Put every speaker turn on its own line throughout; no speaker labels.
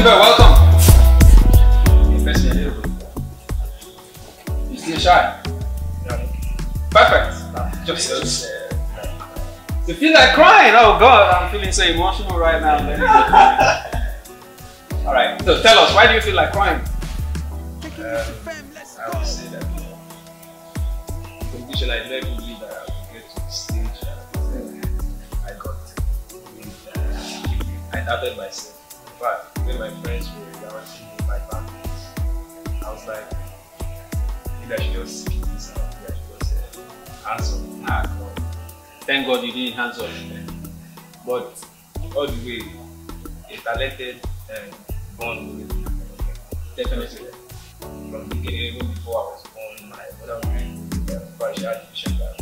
Jimbo, welcome. Me. You still shy? Perfect. Just. You feel like crying? Oh God, I'm feeling so emotional right now. All right. So tell us, why do you feel like crying?
Um, I would say that competition, I never believed that I would get to the stage uh, I got. Uh, I doubted myself. Fact, when my friends were announcing my families, I was like, maybe I should just keep this out. Maybe I should just uh, answer. Ah, God.
Thank God you didn't hands up.
But all the way, a talented and born with it.
Definitely.
From the beginning, even before I was born, my mother was very had vision that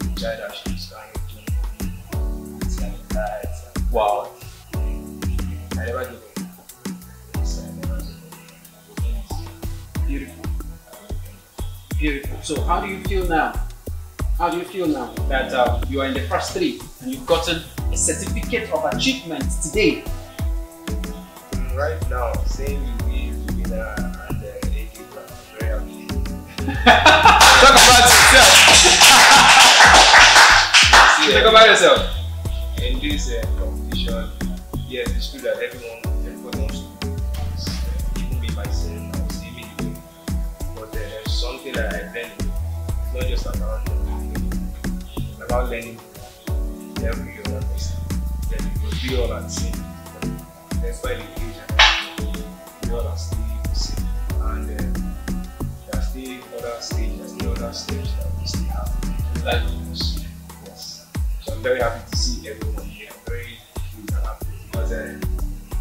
the child that she was trying to it's like that.
Wow.
I never gave. Yes, I never gave.
Beautiful. Beautiful. So how do you feel now? How do you feel now that uh, you are in the first three and you've gotten a certificate of achievement today?
Right now, saying you be the winner and uh, AK Brown, I'm very happy.
Talk about yourself. Talk about yourself.
About learning every other person. Then it will be all at same. That's why the age we all are still the same. And uh, there are still other stages, there's still other steps that we still have.
Like,
Yes. So I'm very happy to see everyone here. I'm very pleased and happy because uh,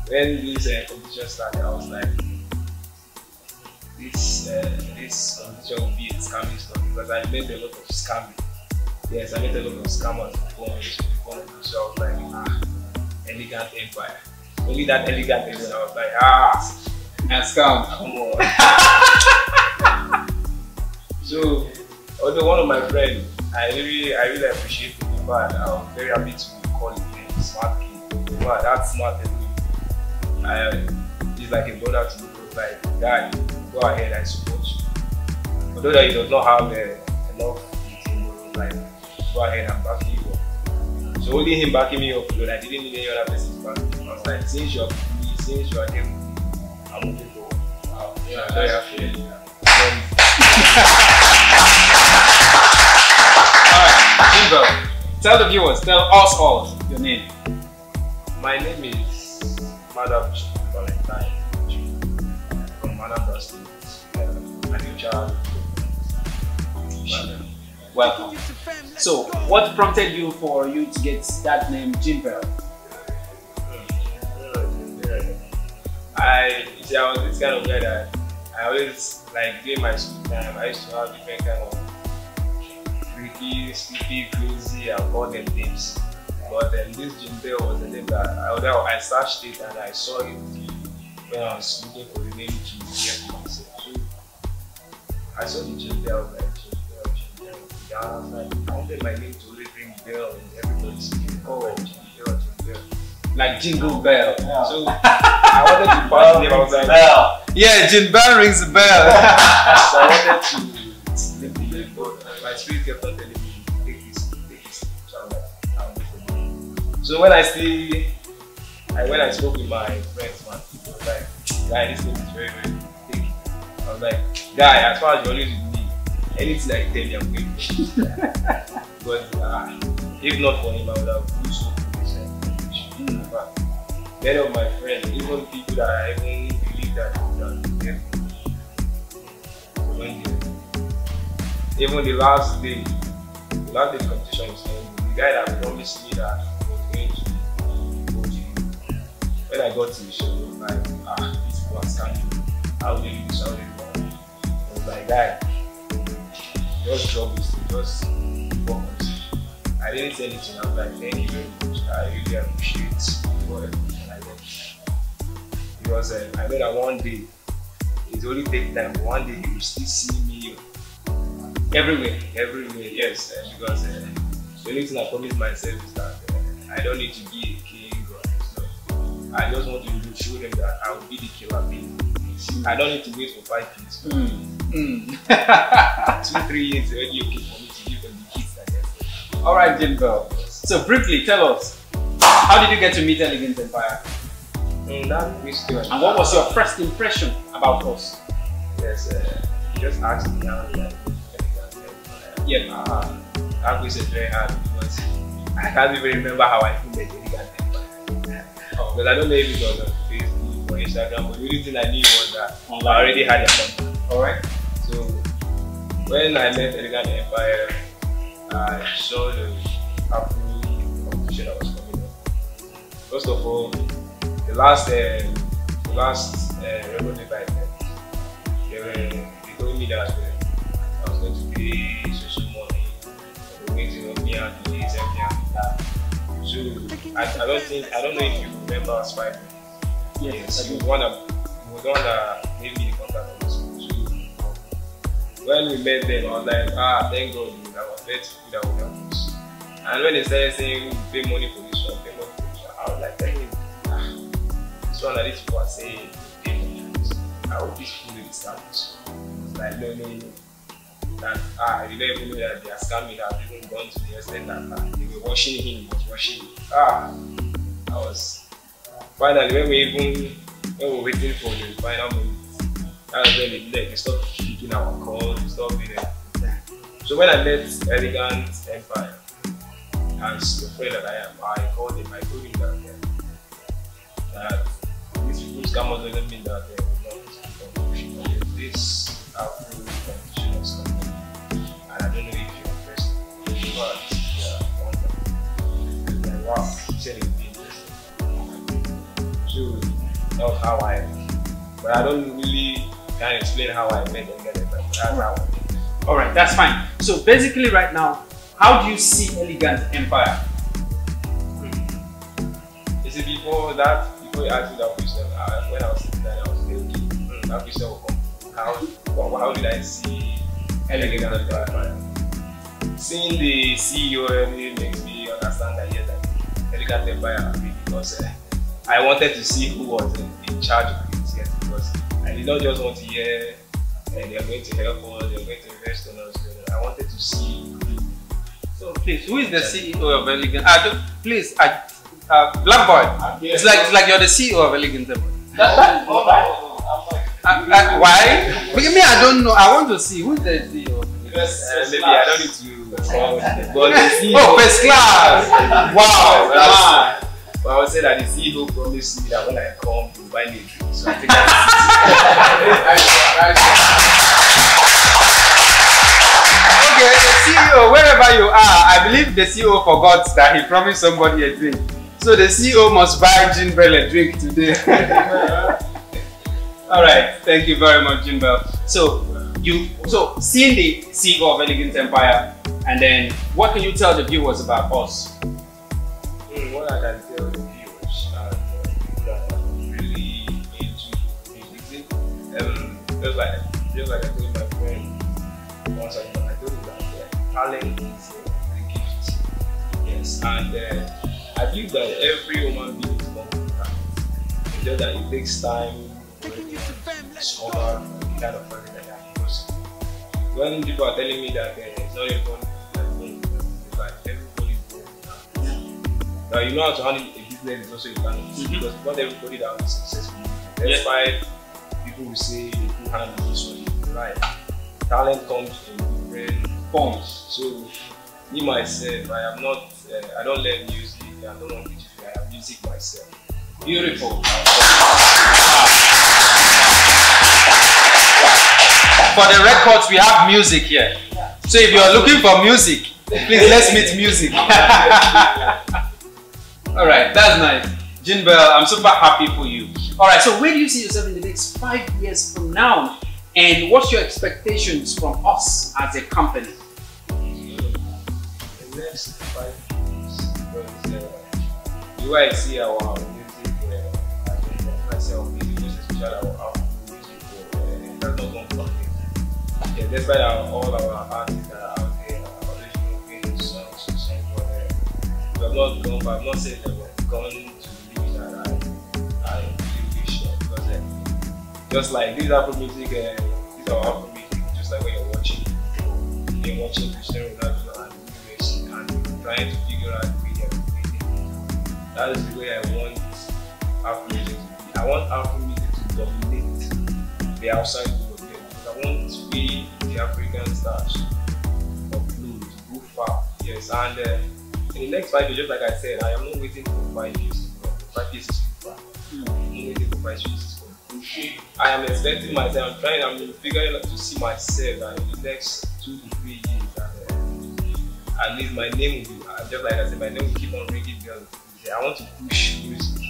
when this uh, competition started, I was like, this uh, this competition will be a scamming stuff because I made a lot of scamming. Yes, I met a lot of scammers. So I was like, ah, elegant empire. Only that elegant empire. I was like, ah,
and scam.
come on. so, although one of my friends, I really, I really appreciate him, but I'm very happy to call him a smart kid. But that's smart as me. I, he's like a brother to me. Like, guy, go ahead, I support you. Although that he does not have uh, enough like, go ahead, I'm backing you up. So only him backing me up, I didn't need any other person to back me. I was like, since you're me, since you are there I'm moving forward. Wow. Yeah, I'm very happy. Then,
Alright, Jimbo, tell the viewers, tell us all your name.
My name is Madam Valentine from Anambra State. I'm a child.
Welcome. So, what prompted you for you to get that name Jimbo?
I see, I was this kind of guy that I always like during my school time. I used to have different kind of freaky, sleepy, crazy, and all them names. But then this Jean Bell was the name that I, I searched it and I saw it when I was looking for the name. So I saw the Jean Bell, like Jean Bell, Jean Bell. Yeah, I was like, I wanted my to always ring bell and everybody's ear. Oh, Jean Bell.
Like Jingle Bell.
So I wanted to pass the name. I
Bell.
Yeah, Jean Bell rings the bell.
so I wanted to sleep the but my spirit kept on telling me, take this, take this. So I'm like, I'll wait for you. So when I still, I when I spoke with my friends, man, I was like, guy, this name is very, very big. I was like, guy, as far as you're always with me, anything I tell you, I'm going to But uh, if not for him, I would have used so foolish. But many of my friends, even people that I even believe that that they, even the last day, the last day competition was the guy that promised me that was going to go to you. When I got to the show, I was like, ah, people are scamming. How do this? They do that? I was like, guy, just drop this thing, just focus. I didn't say anything. I was like, thank you very much. I really appreciate everything I did. Because uh, I know that one day, it only take time, but one day you will still see me
Everywhere.
everywhere. Yes, uh, because uh, the only thing I promise myself is that uh, I don't need to be a king or. I just want to show them that I will be the killer bee. I don't need to wait for five years.
Mm. Mm.
Two, three years already okay for me to give them the kids that they
All right, Jim Bell. So briefly, tell us, how did you get to meet Elegant Empire?
Mm, that question.
And what was your first impression about us?
Yes, uh, you just asked me how I meet Elegant Empire.
Yeah.
Uh, that is very hard because I can't even remember how I met Elegant Empire.
Oh.
Because I don't know if it was on Facebook or Instagram, but the only thing I knew was that I already had a contact.
All right.
So when I met Elegant Empire, I saw the Afro competition that was coming up. First of all, the last um, the last uh, record label I met, they, were, they told me that uh, I was going to pay social money, they were going to help me out with this, help me out with that. So I, I don't think I don't know if you remember Spike. Yes, he was one of he was one that gave me when we met them, I was like, ah, thank God, I was very people that would help us. And when they started saying, pay money for this one, pay money for this one, I was like, me, ah, this one that these people are saying, pay money for this. I hope this people will start this. Like, no, no, no. That, ah, I didn't even know that they are scamming, that even gone to the extent that ah, they were watching him, he was watching. Ah, I was, finally, when we even, when we were waiting for the final moment, picking our calls, everything. So when I met Elegant Empire, as the friend that I am, I called him, I told him that, uh, that these people's scammers doesn't mean that they will not. This coming. And I don't know if you're interested. But yeah. And then, wow, said interested. So that was how I but I don't really can explain how I met Elegant Empire. But that's how I.
All right, that's fine. So basically, right now, how do you see Elegant Empire?
You see, before that, before you asked me that question, uh, when I was sitting there, I was thinking, okay, that question will come. How, well, how did I see Elegant Empire? Seeing the CEO really makes me understand that yes, that Elegant Empire because uh, I wanted to see who was in, in charge because did not just want to hear uh, they are going to help us, they are going to invest in us. I wanted to see
So please, who is the CEO of Elegant? Ah, please, uh, uh, Black Boy. It's like it's like you're the CEO of Elegant Empire. Uh, uh, why? Because me, I don't know. I want to see who is the CEO.
Uh, maybe I don't need to the but the CEO.
Oh, first class! Wow,
That's- But I would say that the CEO promised me that when I come, he will buy me a drink. So I think
Okay, the CEO, wherever you are, I believe the CEO forgot that he promised somebody a drink. So the CEO must buy Jean Bell a drink today. All right, thank you very much, Jean Bell. So you, so seeing the CEO of Elegant Empire, and then what can you tell the viewers about us?
What I can tell the viewers and people that are really into music, um, just like just like I told my friend once I, I told him that uh, talent is a gift. Yes, and uh, I believe that every human being is born with talent. It's just that it takes time to discover the kind of person that you are. Because when people are telling me that uh, it's not even Now you know how to handle a business is also a
Mhm.
because not everybody that will be successful. That's why people will say they do handle this one. Right. Talent comes in different forms. So me myself, I am not. Uh, I don't learn music. I don't want music. I have music myself.
Beautiful. For the records, we have music here. So if you're looking for music, please let's meet music. All right, that's nice. Jean Bell, I'm super happy for you. All right, so where do you see yourself in the next five years from now? And what's your expectations from us as a company?
The next five years, way see our myself, our despite all our artists not gone, but I'm not saying that we've gone to limit that I, Just like this Afro music, uh, this are Afro music, just like when you're watching, you're watching Cristiano Ronaldo and and trying to figure out the way they're playing. That is the way I want Afro music to be. I want Afro music to dominate the outside world because I want to be the African stars upload, go far. Yes, and uh, in the next five years, just like I said, I am not waiting for five years. Five years is too far. Waiting for five years. I am expecting myself. I'm trying. I'm figuring out to see myself in the next two to three years. Uh, at least my name will be uh, just like I said. My name will keep on ringing bells. I want to push music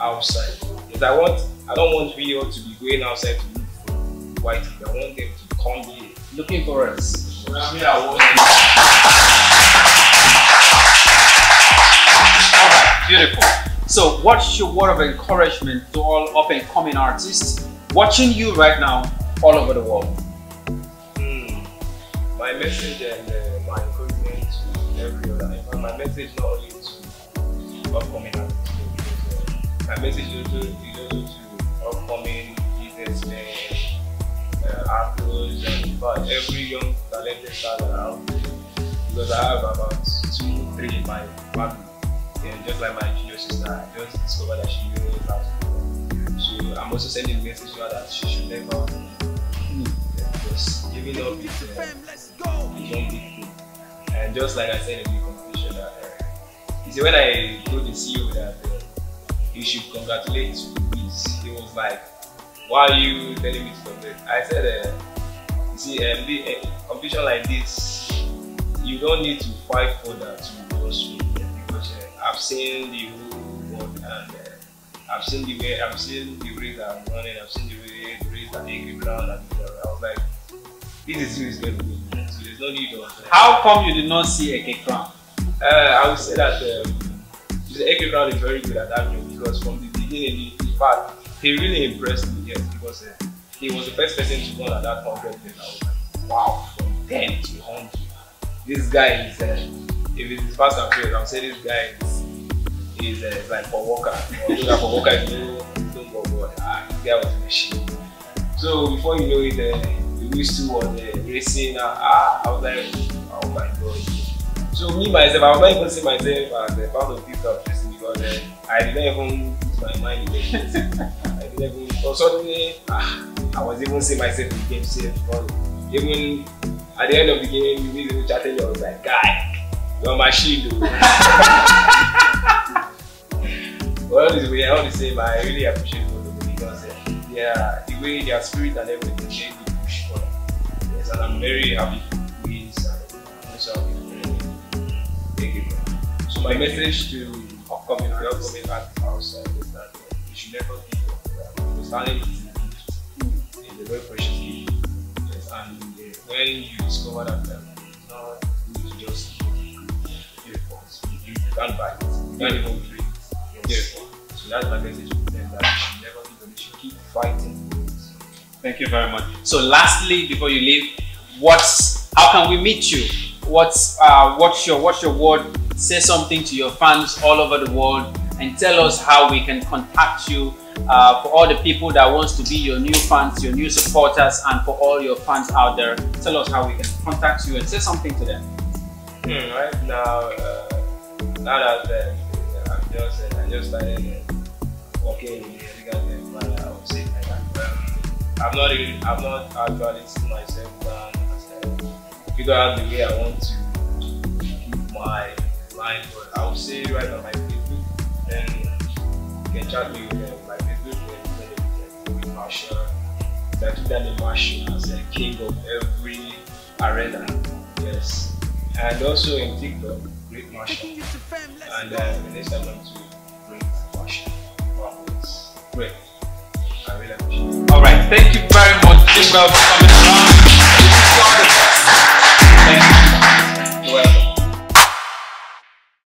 outside. Because I want. I don't want we all to be going outside to look for white people. I want them to come here
Looking for us.
me, I want
beautiful. So, what's your word of encouragement to all up and coming artists watching you right now all over the world?
Hmm. My message and uh, my encouragement to every other. My message not only to upcoming artists, because, uh, my message also, is also to upcoming businessmen, uh, actors, and fact, every young talented star that out there. Because I have about two, three in my family. And just like my junior sister, I just discovered that she knew how to So I'm also sending a message to her that she should never just giving up is uh, is one big. And just like I said in the competition, that uh, you see when I told the CEO that uh, you should congratulate Wiz, he was like, "Why are you telling me to congratulate?" I said, uh, "You see, um, uh, competition like this, you don't need to fight for that seen the whole world and uh, I've seen the way I've seen the race that I'm running, I've seen the way the race that they give around and I was like, this is who is going to win. So there's no need of uh,
How come you did not see a cake crown?
uh, I would say that um, the AK Brown is very good at that job because from the beginning, in fact, he really impressed me, yes, because uh, he was the first person to run at that 100 meter. I was like, wow, from 10 to 100. This guy is, uh, if it is fast and furious, I'll say this guy is, is uh, like for that for is no, don't go God. Ah, guy was machine. So before you know it, uh, the to was uh, racing. Uh, ah, I was like, oh my God. So me myself, I was not even see myself as a part of of this because uh, I didn't even put my mind in it. I didn't even. So suddenly, ah, I was even see myself in game safe. Even at the end of the game, you really chatting. I was like, guy, you're my shield. Well, all this way, all the same, I really appreciate Bodo because uh, yeah, the way their spirit and everything made me push for them. Yes, and I'm very happy for this and happy Thank you. So my message to upcoming the upcoming artists outside is that uh, you should never give up. Talent is a gift. It's a very precious gift. Yes, and uh, when you discover that um, it's not good to just give it you, you can't buy it. You can't even. So that's my message to them that never give up. Should keep fighting.
Thank you very much. So, lastly, before you leave, what's how can we meet you? What's uh, what's your what's your word? Say something to your fans all over the world, and tell us how we can contact you. Uh, for all the people that wants to be your new fans, your new supporters, and for all your fans out there, tell us how we can contact you and say something to them.
Hmm, right now, uh, now that uh, I'm just, uh, I just started working the like that. Um, I'm not I'm not actually seen myself down as figure out the way I want to keep my life. but I would say right on my Facebook, then you can chat me with my Facebook, with Marshall. I took that name Marshall as a king of every arena. Yes. And also in TikTok, Great Marshall. And uh, the next time I'm to Great Marshall. Wow, it's great. I really appreciate it.
All right, thank you very much, Jimbo, for coming along. Wish you all the best. Thank you.